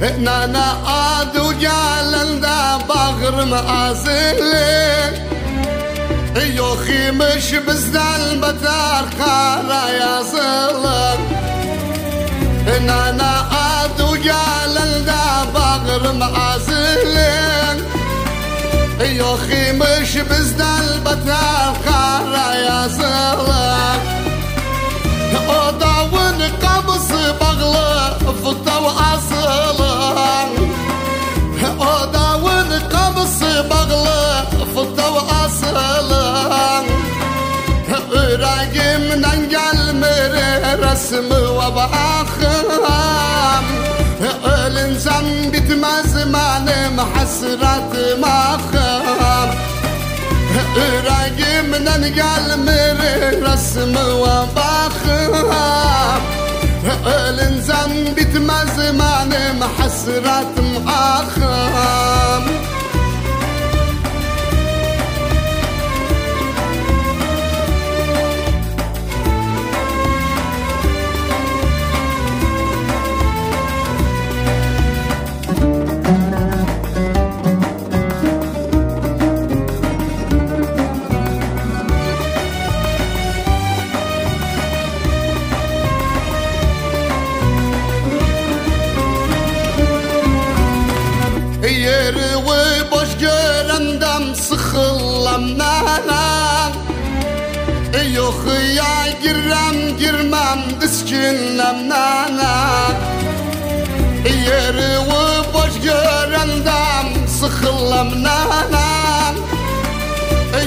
Nana adı gelende bağrım azilin Yok imiş bizden beter kara yazılır Nana adı gelende bağrım azilin Yok imiş bizden beter kara yazılır Yüreğimden gelmir resmi ve bakım? Ölünsem bitmez benim hasretim akım Yüreğimden gelmir resmi ve bakım? Ölünsem bitmez benim hasretim akım Yok ya girem girmem diskinlemnana Yeri ve boş görendem sıkıllamnana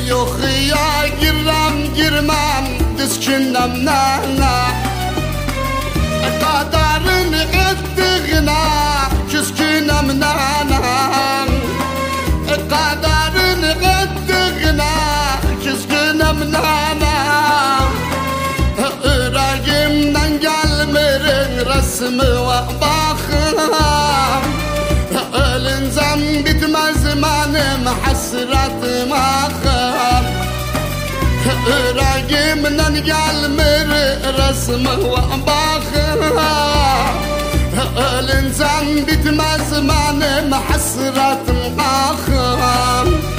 Yok ya girem girmem diskinlemnana Kadarın الرسم وباخرها مزمان محسرت زمان محسرات ماخر راجمنا نجال مر رسم وباخرها الانزام بتما زمان محسرت ماخر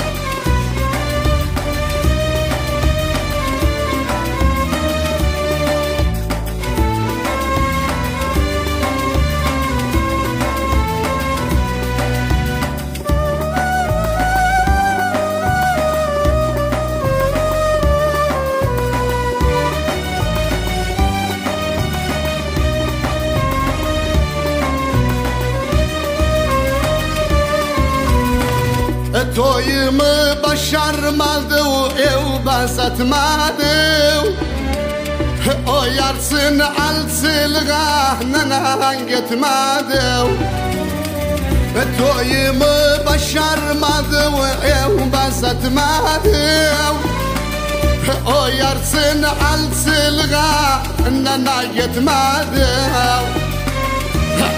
Toyumu başarmadı ev basatmadı O yarsın alsılga nanan gitmedi Toyumu başarmadı ev basatmadı O yarsın alsılga nana gitmedi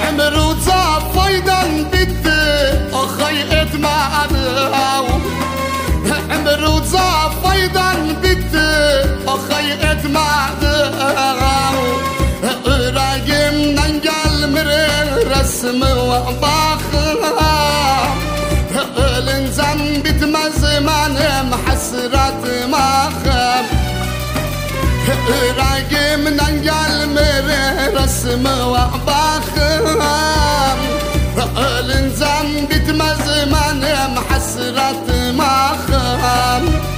Ömrü faydan bitti اسم وفاخرة الانسان بتمزمان محسرة ماخم راقي من انجل مري رسم وفاخرة الانسان بتمزمان محسرة ماخم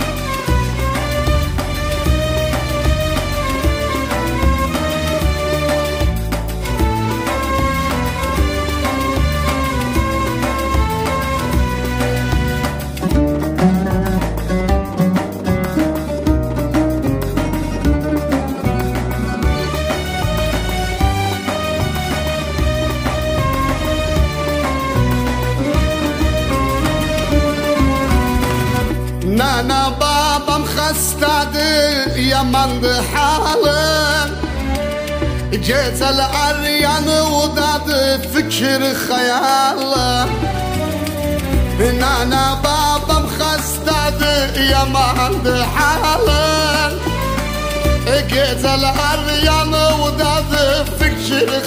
أنا بابا مخستعدي يا مرض حالي جيت الأريان وداد فكر خيالي أنا بابا مخستعدي يا مرض حالي جيت العريان وداد فكر